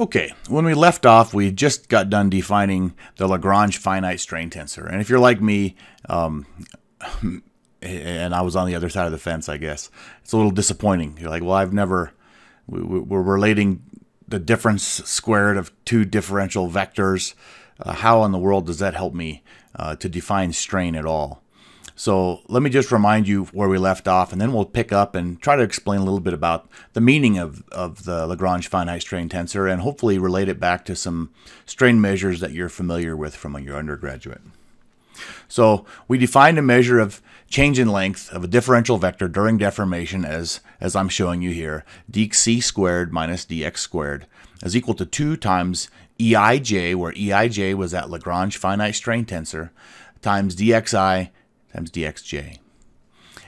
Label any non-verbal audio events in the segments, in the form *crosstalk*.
Okay, when we left off, we just got done defining the Lagrange finite strain tensor. And if you're like me, um, *laughs* and I was on the other side of the fence, I guess, it's a little disappointing. You're like, well, I've never, we're relating the difference squared of two differential vectors. Uh, how in the world does that help me uh, to define strain at all? So let me just remind you where we left off, and then we'll pick up and try to explain a little bit about the meaning of, of the Lagrange finite strain tensor and hopefully relate it back to some strain measures that you're familiar with from your undergraduate. So we defined a measure of change in length of a differential vector during deformation as, as I'm showing you here, dc squared minus dx squared is equal to 2 times eij, where eij was that Lagrange finite strain tensor, times dxi times dxj.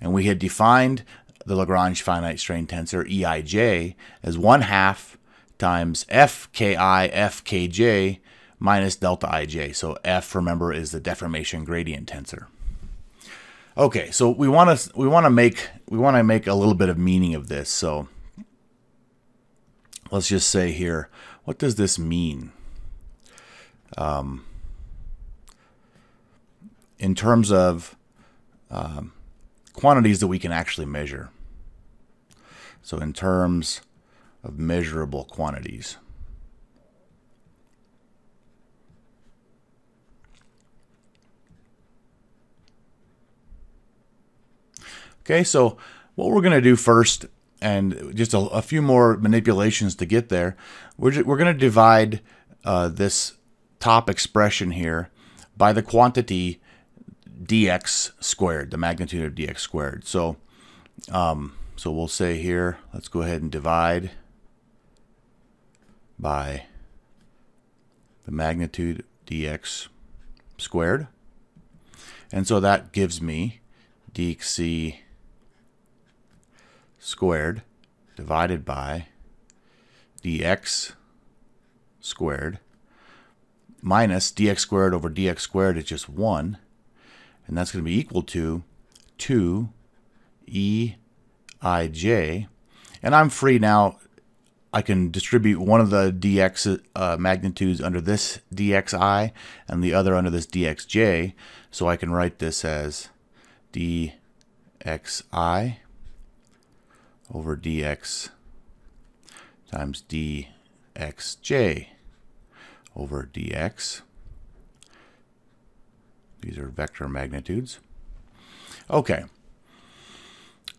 And we had defined the Lagrange finite strain tensor Eij as 1 half times fki fkj minus delta ij. So f, remember, is the deformation gradient tensor. Okay, so we want to we want to make we want to make a little bit of meaning of this. So let's just say here, what does this mean? Um, in terms of um, quantities that we can actually measure. So in terms of measurable quantities. Okay, so what we're going to do first, and just a, a, few more manipulations to get there, we're, we're going to divide uh, this top expression here by the quantity dx squared, the magnitude of dx squared. So, um, so we'll say here, let's go ahead and divide by the magnitude dx squared. And so that gives me dx squared divided by dx squared minus dx squared over dx squared is just 1 and that's going to be equal to 2 EIJ. And I'm free now. I can distribute one of the dx uh, magnitudes under this dxi and the other under this dxj. So I can write this as dxi over dx times dxj over dx these are vector magnitudes. Okay.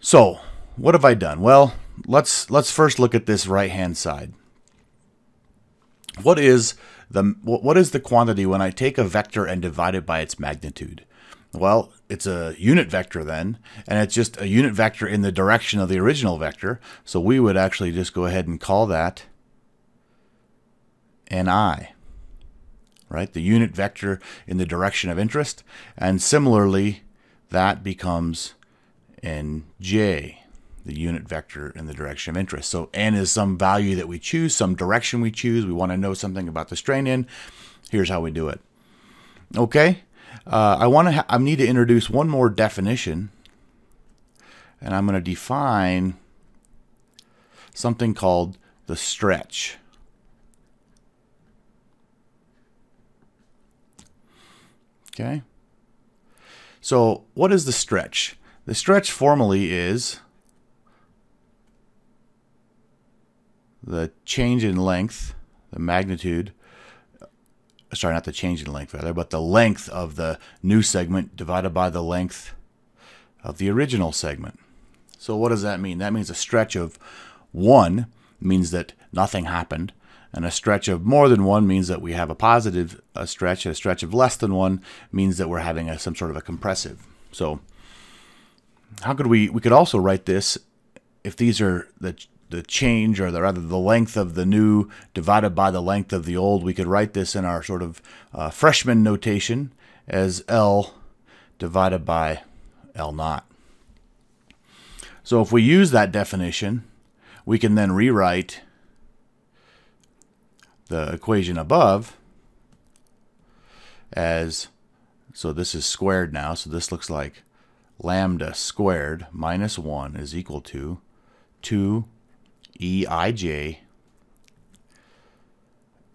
So, what have I done? Well, let's let's first look at this right-hand side. What is the what is the quantity when I take a vector and divide it by its magnitude? Well, it's a unit vector then, and it's just a unit vector in the direction of the original vector. So we would actually just go ahead and call that ni right? The unit vector in the direction of interest. And similarly, that becomes nj, the unit vector in the direction of interest. So n is some value that we choose, some direction we choose. We want to know something about the strain in. Here's how we do it. Okay, uh, I want to. I need to introduce one more definition, and I'm going to define something called the stretch. Okay. So what is the stretch? The stretch formally is the change in length, the magnitude, uh, sorry, not the change in length rather, but the length of the new segment divided by the length of the original segment. So what does that mean? That means a stretch of 1 means that nothing happened. And a stretch of more than one means that we have a positive a stretch. A stretch of less than one means that we're having a, some sort of a compressive. So how could we, we could also write this if these are the, the change or the, rather the length of the new divided by the length of the old, we could write this in our sort of uh, freshman notation as L divided by L naught. So if we use that definition, we can then rewrite the equation above as, so this is squared now, so this looks like lambda squared minus 1 is equal to 2 eij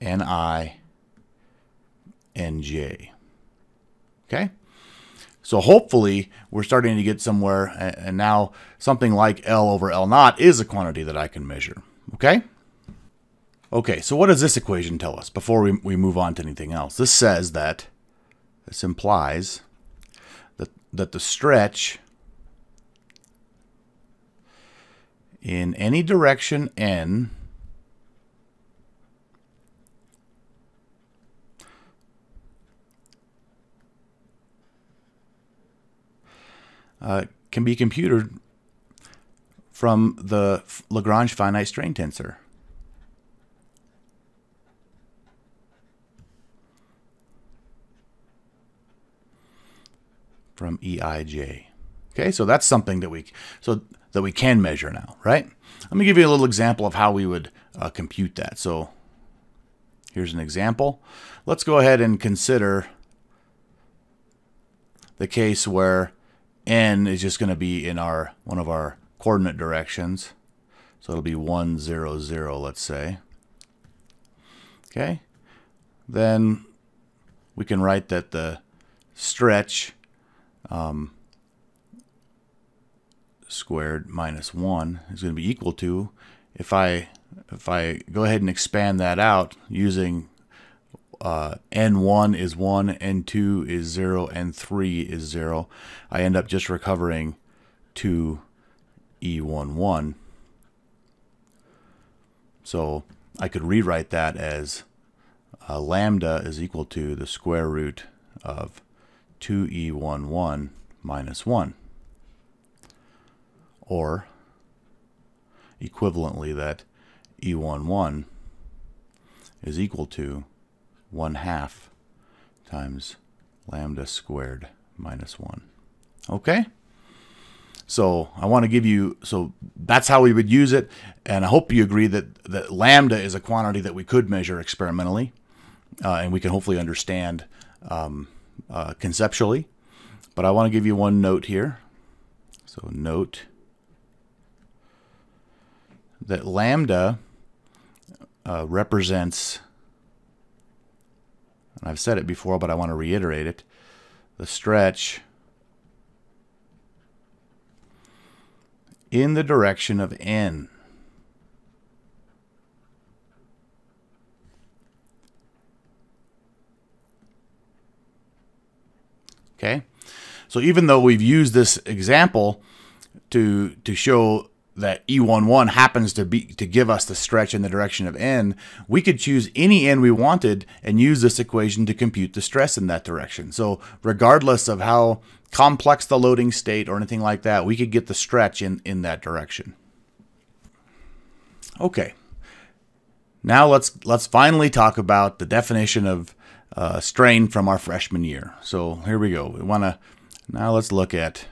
Ni Nj. Okay? So hopefully we're starting to get somewhere, and now something like L over L naught is a quantity that I can measure. Okay? Okay, so what does this equation tell us before we, we move on to anything else? This says that, this implies that, that the stretch in any direction n uh, can be computed from the Lagrange finite strain tensor. From EIJ. Okay, so that's something that we so that we can measure now, right? Let me give you a little example of how we would uh, compute that. So here's an example. Let's go ahead and consider the case where n is just going to be in our one of our coordinate directions. So it'll be 1, 0, 0, let's say. Okay. Then we can write that the stretch um, squared minus 1 is going to be equal to, if I, if I go ahead and expand that out using uh, n1 is 1, n2 is 0, n3 is 0, I end up just recovering 2e11. So I could rewrite that as uh, lambda is equal to the square root of 2e11 minus 1. Or equivalently that e11 is equal to 1 half times lambda squared minus 1. Okay? So I want to give you, so that's how we would use it. And I hope you agree that, that lambda is a quantity that we could measure experimentally. Uh, and we can hopefully understand um, uh, conceptually. But I want to give you one note here. So note that lambda uh, represents and I've said it before, but I want to reiterate it, the stretch in the direction of n. Okay, so even though we've used this example to to show that E11 happens to be to give us the stretch in the direction of n, we could choose any n we wanted and use this equation to compute the stress in that direction. So regardless of how complex the loading state or anything like that, we could get the stretch in, in that direction. Okay. Now let's let's finally talk about the definition of uh, strain from our freshman year. So here we go. We want to now let's look at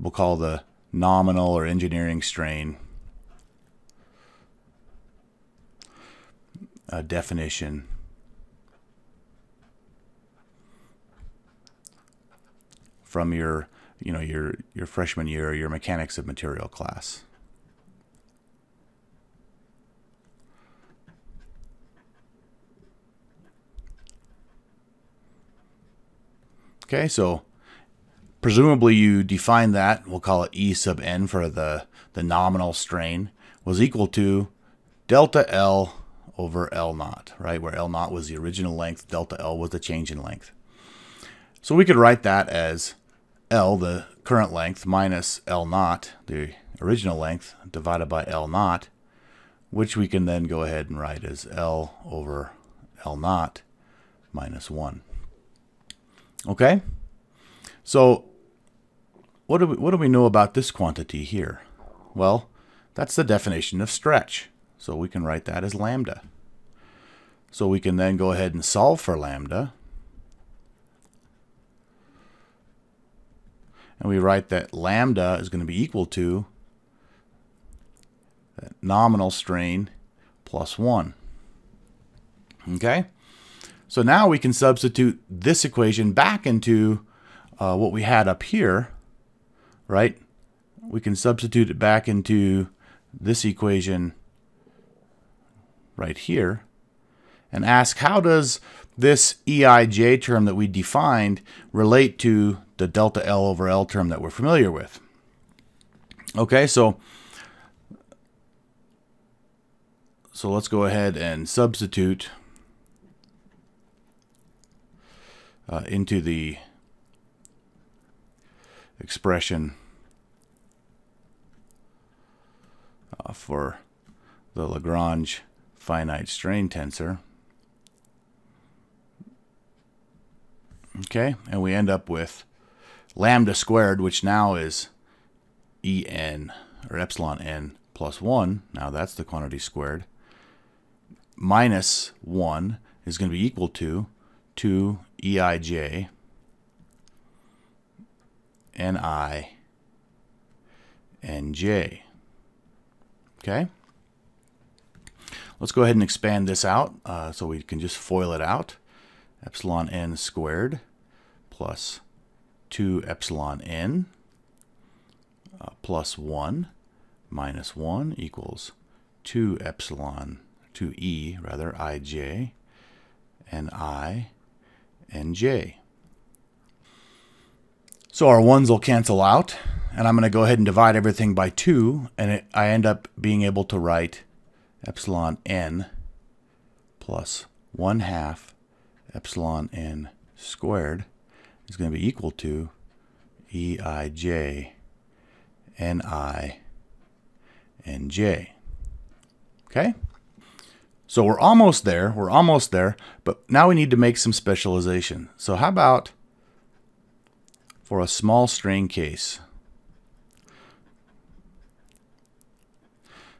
we'll call the nominal or engineering strain uh, definition. from your you know your your freshman year or your mechanics of material class. Okay, so presumably you define that, we'll call it E sub n for the, the nominal strain, was equal to delta L over L naught, right? Where L naught was the original length, delta L was the change in length. So we could write that as L, the current length, minus L naught, the original length, divided by L naught, which we can then go ahead and write as L over L naught minus 1. Okay? So what do we, what do we know about this quantity here? Well, that's the definition of stretch. So we can write that as lambda. So we can then go ahead and solve for lambda. And we write that lambda is going to be equal to that nominal strain plus 1. Okay? So now we can substitute this equation back into uh, what we had up here right? we can substitute it back into this equation right here and ask how does this EIJ term that we defined relate to the delta L over L term that we're familiar with. Okay, so so let's go ahead and substitute uh, into the expression uh, for the Lagrange finite strain tensor. Okay, and we end up with lambda squared, which now is en, or epsilon n plus 1. Now that's the quantity squared. Minus 1 is going to be equal to 2 eij ni and j. Okay? Let's go ahead and expand this out uh, so we can just FOIL it out. Epsilon n squared plus 2 epsilon n uh, plus 1 minus 1 equals 2 epsilon, 2e rather, ij and i and j. So our 1s will cancel out, and I'm going to go ahead and divide everything by 2, and it, I end up being able to write epsilon n plus 1 half epsilon n squared is going to be equal to eij ni Nj. Okay? So we're almost there. We're almost there. But now we need to make some specialization. So how about for a small strain case?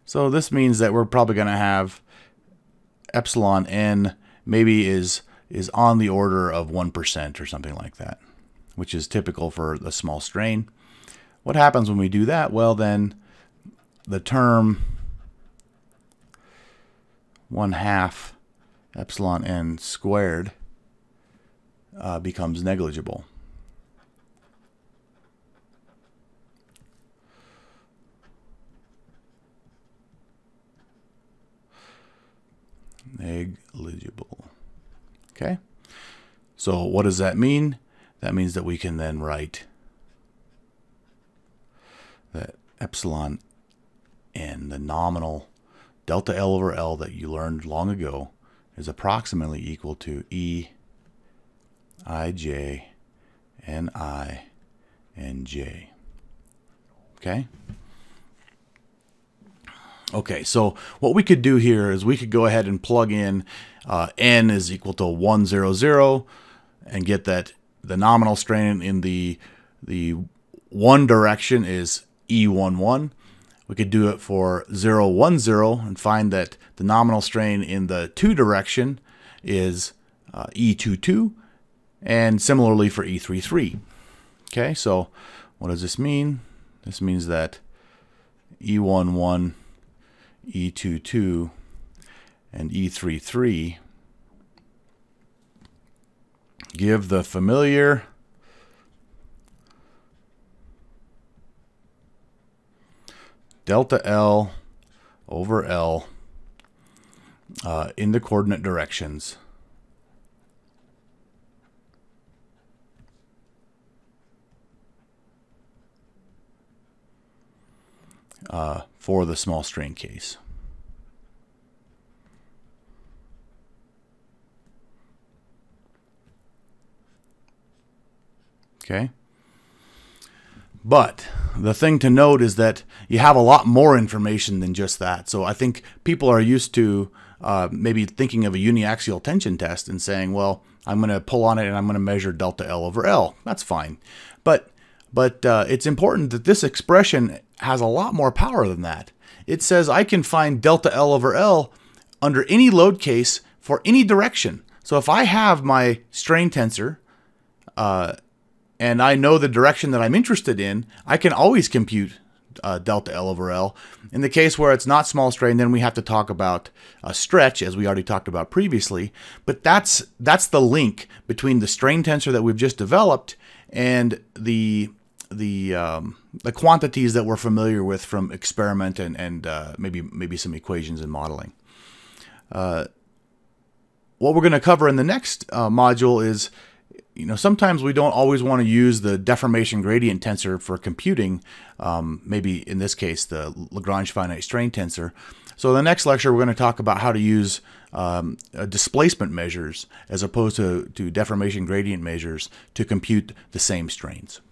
So this means that we're probably going to have epsilon n maybe is is on the order of 1% or something like that, which is typical for a small strain. What happens when we do that? Well, then the term 1 half epsilon n squared uh, becomes negligible. Negligible. Okay? So what does that mean? That means that we can then write that epsilon n, the nominal delta L over L that you learned long ago, is approximately equal to E i j n i and j. Okay? Okay, so what we could do here is we could go ahead and plug in uh, n is equal to 100 and get that the nominal strain in the the one direction is E11. We could do it for 010 and find that the nominal strain in the two direction is uh, E22 and similarly for E33. Okay, so what does this mean? This means that E11 E22 and E33 give the familiar delta L over L uh, in the coordinate directions. uh, for the small strain case. Okay. But the thing to note is that you have a lot more information than just that. So I think people are used to uh, maybe thinking of a uniaxial tension test and saying, well, I'm going to pull on it and I'm going to measure delta L over L. That's fine. But but uh, it's important that this expression has a lot more power than that. It says I can find delta L over L under any load case for any direction. So if I have my strain tensor uh, and I know the direction that I'm interested in, I can always compute uh, delta L over L. In the case where it's not small strain, then we have to talk about a stretch, as we already talked about previously. But that's that's the link between the strain tensor that we've just developed and the the um, the quantities that we're familiar with from experiment and and uh, maybe maybe some equations and modeling. Uh, what we're going to cover in the next uh, module is you know, sometimes we don't always want to use the deformation gradient tensor for computing, um, maybe in this case, the Lagrange finite strain tensor. So the next lecture, we're going to talk about how to use um, uh, displacement measures as opposed to, to deformation gradient measures to compute the same strains.